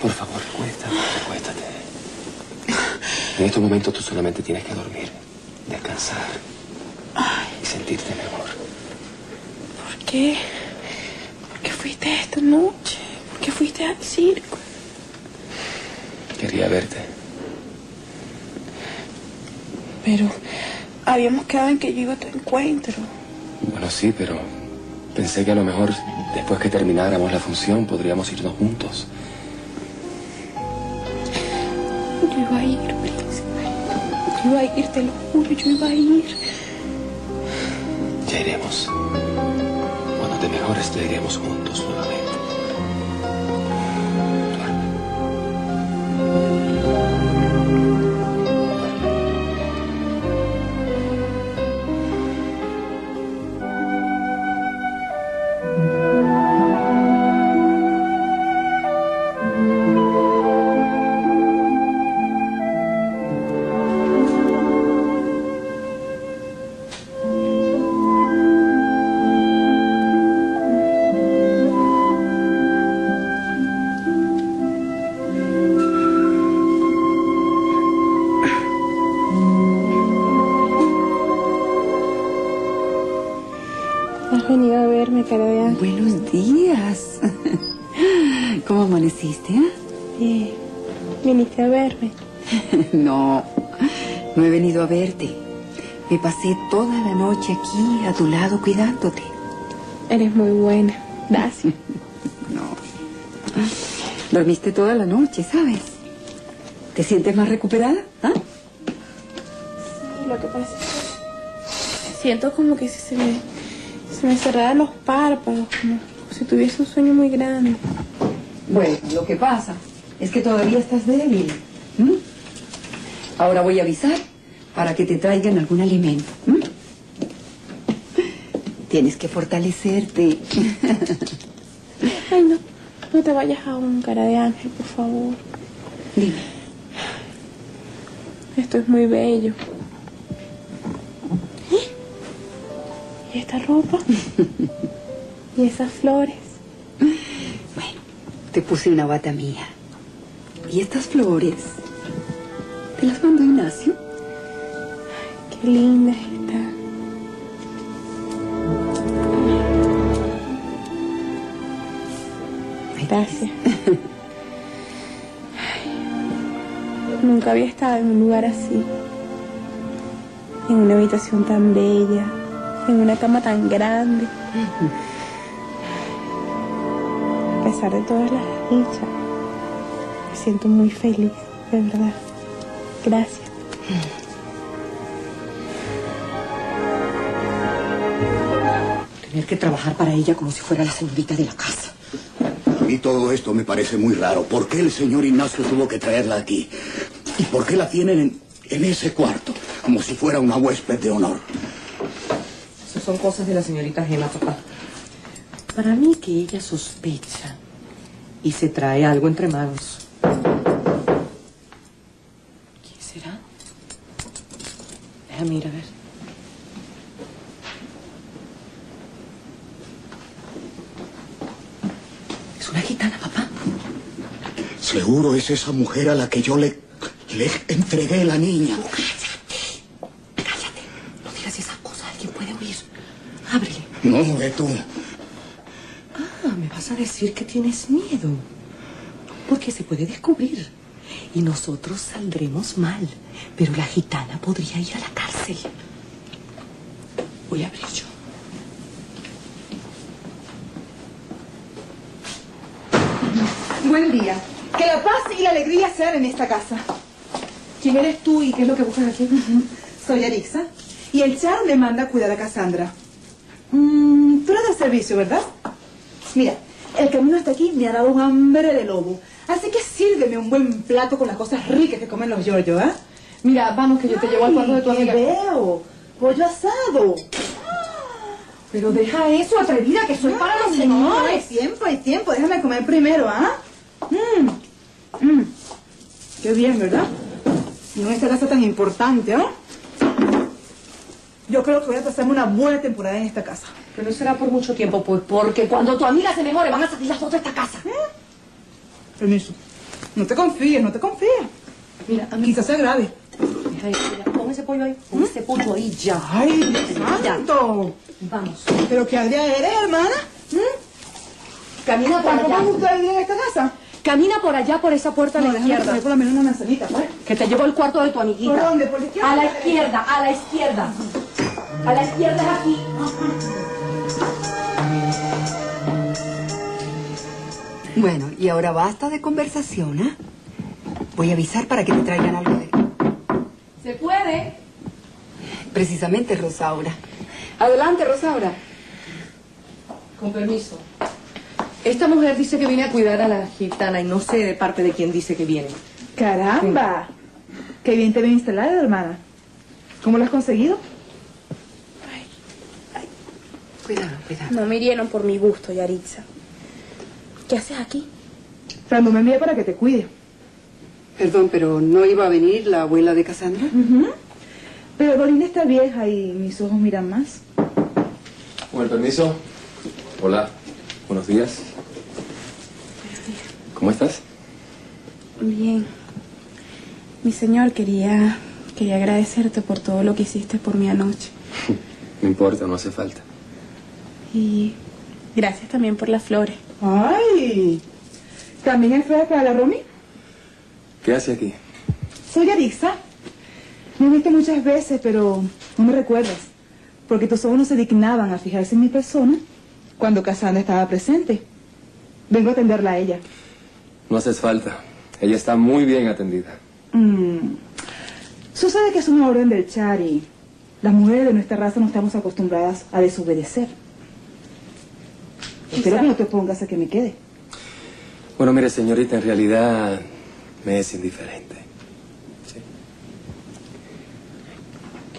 Por favor, recuéstate, recuéstate. En estos momentos tú solamente tienes que dormir, descansar y sentirte mejor. ¿Por qué? ¿Por qué fuiste esta noche? ¿Por qué fuiste al circo? Quería verte. Pero habíamos quedado en que yo iba a tu encuentro. Bueno, sí, pero pensé que a lo mejor después que termináramos la función podríamos irnos juntos. Yo iba a ir, príncipe. Yo iba a ir, te lo juro, yo iba a ir. Ya iremos. Cuando te mejores, ya iremos juntos nuevamente. ¿Cómo amaneciste? Bien. Viniste a verme. No, no he venido a verte. Me pasé toda la noche aquí a tu lado cuidándote. Eres muy buena. Gracias. No. Dormiste toda la noche, ¿sabes? ¿Te sientes más recuperada? ¿Ah? Lo que pasa es que siento como que se me, se me cerraran los párpados, como si tuviese un sueño muy grande. Bueno, lo que pasa es que todavía estás débil. Ahora voy a avisar para que te traigan algún alimento. Tienes que fortalecerte. Ay, no. No te vayas aún, cara de ángel, por favor. Dime. Esto es muy bello. ¿Y esta ropa? ¿Y esas flores? Te puse una bata mía. ¿Y estas flores? ¿Te las mandó Ignacio? Qué linda está. Gracias. Ay, Nunca había estado en un lugar así. En una habitación tan bella. En una cama tan grande. A pesar de todas las dichas, me siento muy feliz, de verdad. Gracias. Tener que trabajar para ella como si fuera la señorita de la casa. A mí todo esto me parece muy raro. ¿Por qué el señor Ignacio tuvo que traerla aquí? ¿Y por qué la tienen en, en ese cuarto? Como si fuera una huésped de honor. Esas son cosas de la señorita Gema, papá. Para mí que ella sospecha y se trae algo entre manos. ¿Quién será? Déjame ir a ver. Es una gitana, papá. Seguro es esa mujer a la que yo le, le entregué la niña. Cállate. No digas esas cosas. Alguien puede oír. Ábrele. No, ve tú. Vas a decir que tienes miedo. Porque se puede descubrir. Y nosotros saldremos mal. Pero la gitana podría ir a la cárcel. Voy a abrir yo. Buen día. Que la paz y la alegría sean en esta casa. ¿Quién eres tú y qué es lo que buscas aquí? Soy Arixa. Y el Char le manda a cuidar a Cassandra. Mm, tú eres del servicio, ¿verdad? Mira, el camino hasta aquí me ha dado un hambre de lobo. Así que sírveme un buen plato con las cosas ricas que comen los yoyos, ¿ah? Mira, vamos que yo te llevo al cuarto de tu amiga. ¿qué veo? Pollo asado. Pero deja eso, atrevida, que soy para los no, hay señores. tiempo, hay tiempo. Déjame comer primero, ¿ah? Mmm. Mmm. Qué bien, ¿verdad? No en esta casa tan importante, ¿ah? Yo creo que voy a pasarme una buena temporada en esta casa. Pero no será por mucho tiempo, pues, porque cuando tu amiga se mejore van a salir las dos de esta casa. Permiso. No te confíes, no te confíes. Mira, a mí... Quizás sea grave. Mira, mira, pon ese pollo ahí, pon ese pollo ahí ya. ¡Ay, Dios santo! Vamos. ¿Pero qué aldea eres, hermana? Camina por ¿Tampoco allá. gusta vivir en esta casa? Camina por allá, por esa puerta a No, la déjame izquierda. una manzanita, pues. Que te llevo el cuarto de tu amiguita. ¿Por dónde? ¿Por la izquierda? A la izquierda, a la izquierda. A la izquierda es aquí. Bueno, y ahora basta de conversación, ¿ah? Voy a avisar para que te traigan algo de... ¿Se puede? Precisamente, Rosaura. Adelante, Rosaura. Con permiso. Esta mujer dice que viene a cuidar a la gitana y no sé de parte de quién dice que viene. ¡Caramba! Qué bien te ven instalada, hermana. ¿Cómo lo has conseguido? Cuidado. No me hirieron por mi gusto, Yaritza. ¿Qué haces aquí? Fernando me envía para que te cuide. Perdón, pero ¿no iba a venir la abuela de Cassandra? Pero Dorina está vieja y mis ojos miran más. Con el permiso. Hola. Buenos días. ¿Cómo estás? Bien. Mi señor, quería, quería agradecerte por todo lo que hiciste por mí anoche. No importa, no hace falta. Y gracias también por las flores. ¡Ay! ¿También es fea para la Romy? ¿Qué hace aquí? Soy Arixa. Me viste muchas veces, pero no me recuerdas. Porque tus ojos no se dignaban a fijarse en mi persona cuando Cassandra estaba presente. Vengo a atenderla a ella. No haces falta. Ella está muy bien atendida. Mm. Sucede que es una orden del char y las mujeres de nuestra raza no estamos acostumbradas a desobedecer. Espero que no te pongas a que me quede. Bueno, mire, señorita, en realidad me es indiferente. Sí.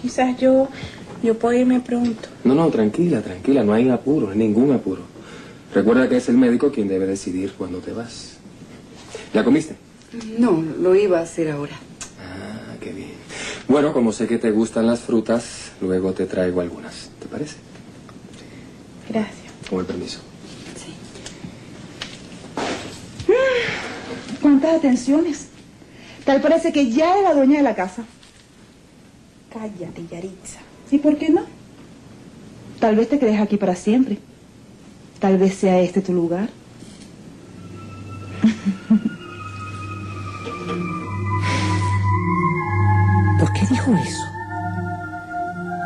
Quizás yo, yo puedo irme pronto. No, no, tranquila, tranquila, no hay apuro, ningún apuro. Recuerda que es el médico quien debe decidir cuándo te vas. ¿Ya comiste? No, lo iba a hacer ahora. Ah, qué bien. Bueno, como sé que te gustan las frutas, luego te traigo algunas. ¿Te parece? Gracias. Con el permiso. Sí. ¿Cuántas atenciones? Tal parece que ya era dueña de la casa. Cállate, Yaritza. ¿Y por qué no? Tal vez te crees aquí para siempre. Tal vez sea este tu lugar. ¿Por qué dijo eso?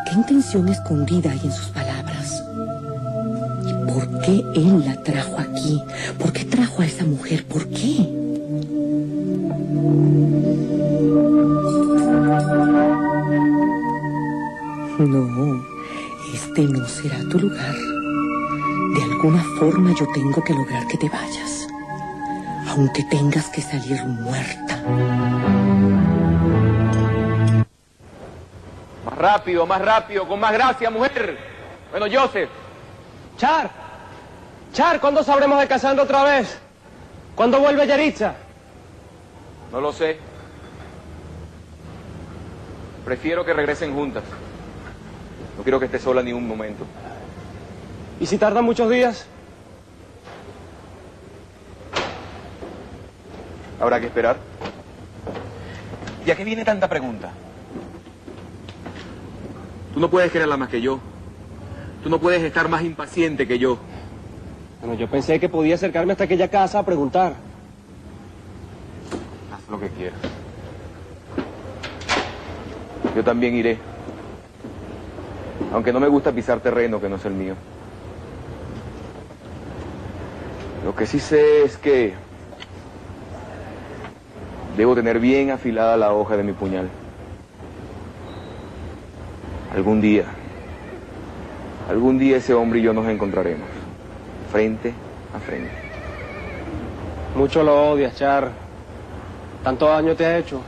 ¿Qué intención escondida hay en sus palabras? ¿Y por qué él la trajo aquí? ¿Por qué trajo a esa mujer? ¿Por qué? No, este no será tu lugar. De alguna forma yo tengo que lograr que te vayas, aunque tengas que salir muerta. Más rápido, más rápido, con más gracia, mujer. Bueno, Joseph. Char, Char, ¿cuándo sabremos de Casandra otra vez? ¿Cuándo vuelve Yaritza? No lo sé. Prefiero que regresen juntas. No quiero que esté sola ni un momento. ¿Y si tarda muchos días? Habrá que esperar. ¿Y a qué viene tanta pregunta? Tú no puedes quererla más que yo. Tú no puedes estar más impaciente que yo. Bueno, yo pensé que podía acercarme hasta aquella casa a preguntar. Haz lo que quieras. Yo también iré. Aunque no me gusta pisar terreno que no es el mío. Lo que sí sé es que debo tener bien afilada la hoja de mi puñal. Algún día, algún día ese hombre y yo nos encontraremos, frente a frente. Mucho lo odias, Char. Tanto daño te ha hecho.